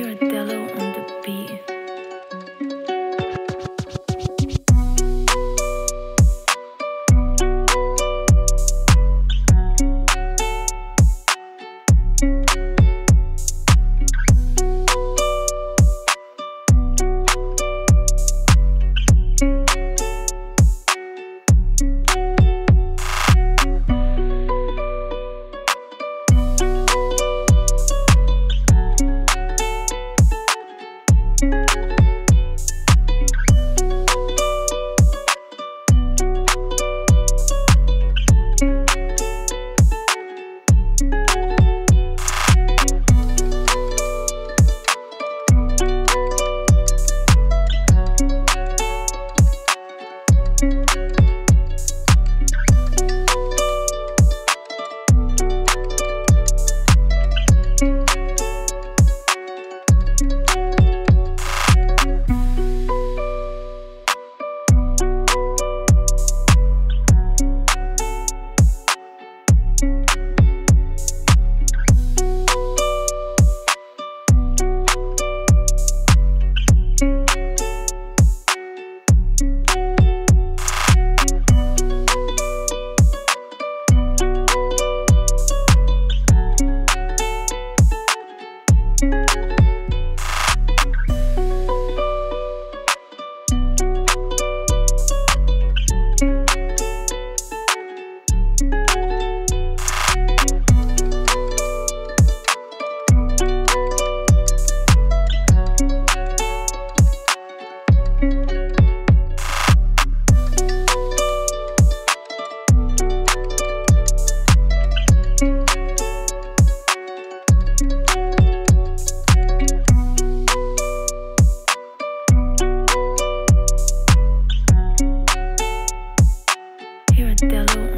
You're Te alojo.